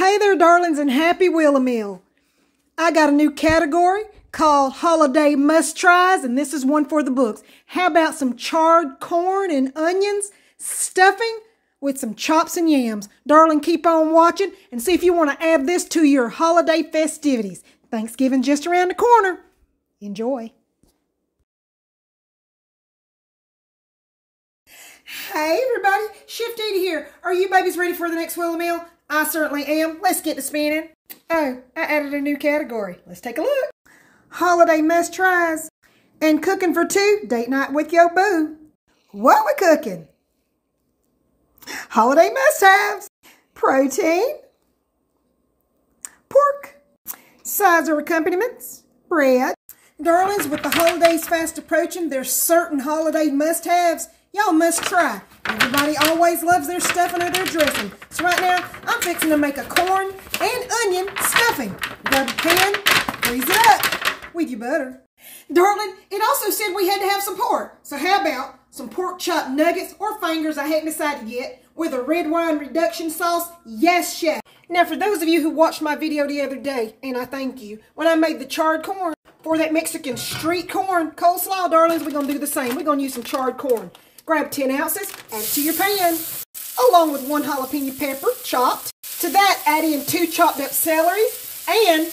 Hey there, darlings, and happy Wheelameal. I got a new category called Holiday Must Tries, and this is one for the books. How about some charred corn and onions, stuffing with some chops and yams? Darling, keep on watching and see if you want to add this to your holiday festivities. Thanksgiving just around the corner. Enjoy. Hey everybody, Shift Edie here. Are you babies ready for the next Wheelameal? I certainly am. Let's get to spinning. Oh, I added a new category. Let's take a look. Holiday must tries. And cooking for two, date night with your boo. What we cooking? Holiday must-haves. Protein. Pork. Sides or accompaniments. Bread. Darlings, with the holidays fast approaching, there's certain holiday must-haves y'all must try. Everybody always loves their stuffing or their dressing. So right now, I'm fixing to make a corn and onion stuffing. Grab a pan, freeze it up with your butter. Darling, it also said we had to have some pork. So how about some pork chop nuggets or fingers, I hadn't decided yet, with a red wine reduction sauce? Yes, chef. Now, for those of you who watched my video the other day, and I thank you, when I made the charred corn for that Mexican street corn coleslaw, darlings, we're going to do the same. We're going to use some charred corn. Grab 10 ounces, add to your pan, along with one jalapeno pepper, chopped. To that, add in two chopped up celery and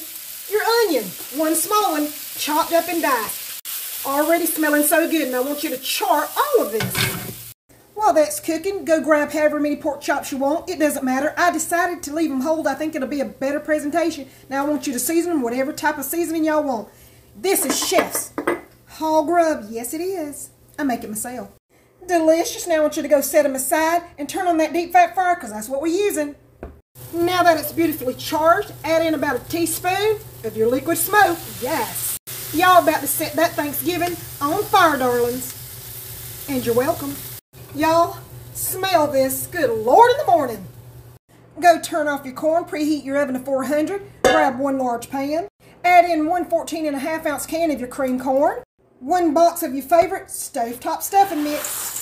your onion, one small one, chopped up and diced. Already smelling so good, and I want you to char all of this. While that's cooking, go grab however many pork chops you want. It doesn't matter. I decided to leave them whole. I think it'll be a better presentation. Now I want you to season them whatever type of seasoning y'all want. This is Chef's Hog Rub. Yes, it is. I make it myself delicious. Now I want you to go set them aside and turn on that deep fat fryer because that's what we're using. Now that it's beautifully charged, add in about a teaspoon of your liquid smoke. Yes. Y'all about to set that Thanksgiving on fire, darlings. And you're welcome. Y'all, smell this. Good Lord in the morning. Go turn off your corn, preheat your oven to 400, grab one large pan, add in one 14 and a half ounce can of your cream corn, one box of your favorite stovetop stuffing mix,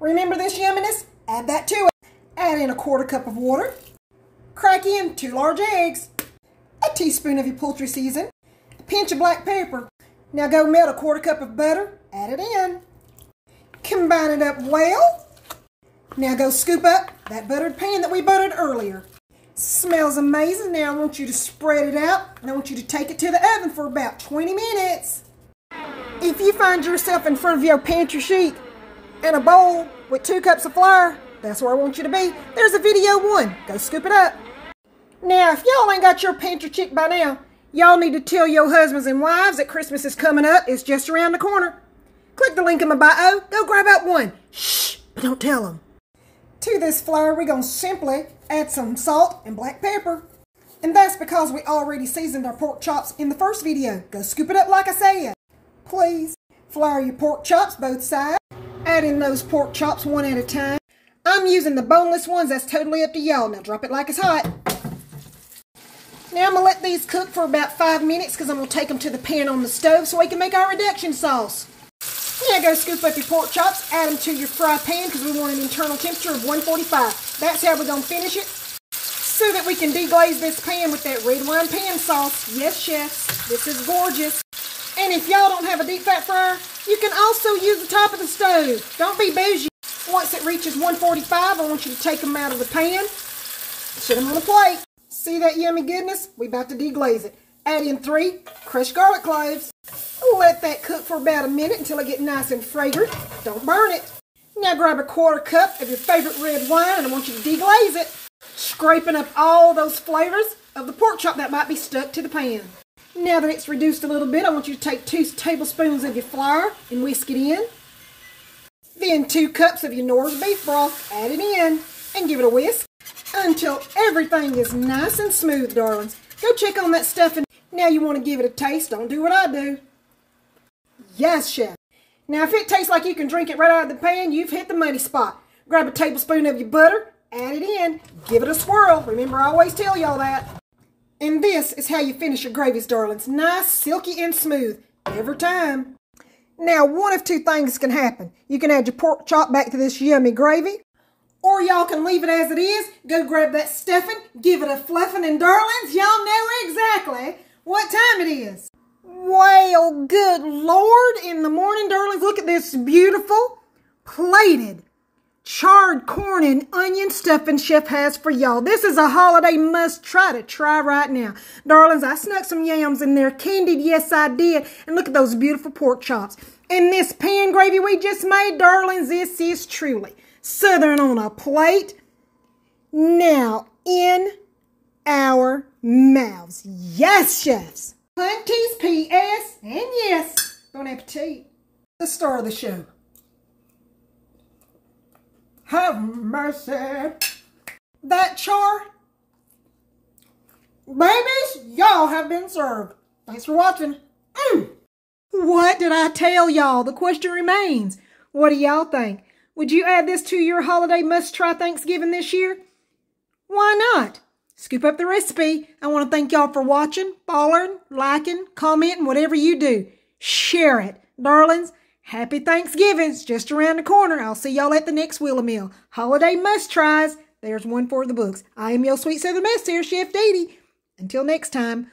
Remember this yumminess? Add that to it. Add in a quarter cup of water. Crack in two large eggs. A teaspoon of your poultry season. A pinch of black pepper. Now go melt a quarter cup of butter. Add it in. Combine it up well. Now go scoop up that buttered pan that we buttered earlier. Smells amazing. Now I want you to spread it out and I want you to take it to the oven for about 20 minutes. If you find yourself in front of your pantry sheet and a bowl with two cups of flour. That's where I want you to be. There's a video one. Go scoop it up. Now, if y'all ain't got your pantry chick by now, y'all need to tell your husbands and wives that Christmas is coming up. It's just around the corner. Click the link in my bio. Go grab out one. Shh, but don't tell them. To this flour, we're going to simply add some salt and black pepper. And that's because we already seasoned our pork chops in the first video. Go scoop it up like I said. Please, flour your pork chops both sides. Add in those pork chops one at a time. I'm using the boneless ones. That's totally up to y'all. Now drop it like it's hot. Now I'm going to let these cook for about five minutes because I'm going to take them to the pan on the stove so we can make our reduction sauce. Now go scoop up your pork chops, add them to your fry pan because we want an internal temperature of 145. That's how we're going to finish it so that we can deglaze this pan with that red wine pan sauce. Yes, chefs, this is gorgeous. And if y'all don't have a deep fat fryer, you can also use the top of the stove. Don't be bougie. Once it reaches 145, I want you to take them out of the pan. Set them on a plate. See that yummy goodness? We about to deglaze it. Add in three crushed garlic cloves. Let that cook for about a minute until it gets nice and fragrant. Don't burn it. Now grab a quarter cup of your favorite red wine and I want you to deglaze it. Scraping up all those flavors of the pork chop that might be stuck to the pan. Now that it's reduced a little bit, I want you to take two tablespoons of your flour and whisk it in. Then two cups of your Knorr's beef broth, add it in and give it a whisk until everything is nice and smooth, darlings. Go check on that stuffing. Now you want to give it a taste. Don't do what I do. Yes, chef. Now, if it tastes like you can drink it right out of the pan, you've hit the money spot. Grab a tablespoon of your butter, add it in, give it a swirl. Remember, I always tell y'all that. And this is how you finish your gravies, darlings. Nice, silky, and smooth. Every time. Now, one of two things can happen. You can add your pork chop back to this yummy gravy, Or y'all can leave it as it is. Go grab that stuffing, give it a fluffing, and darlings, y'all know exactly what time it is. Well, good Lord, in the morning, darlings, look at this beautiful plated charred corn and onion stuffing Chef has for y'all. This is a holiday must try to try right now. Darlings, I snuck some yams in there. Candied, yes I did. And look at those beautiful pork chops. And this pan gravy we just made, darlings, this is truly Southern on a plate. Now in our mouths. Yes, chefs. Hunties, P.S. And yes, bon appetit. The star of the show. Have mercy. That char. Babies, y'all have been served. Thanks for watching. Mm. What did I tell y'all? The question remains. What do y'all think? Would you add this to your holiday must-try Thanksgiving this year? Why not? Scoop up the recipe. I want to thank y'all for watching, following, liking, commenting, whatever you do. Share it. Darlings, Happy Thanksgiving. It's just around the corner. I'll see y'all at the next Wheel of Meal. Holiday must tries. There's one for the books. I am your sweet Southern Mess here, Chef Dee. Until next time,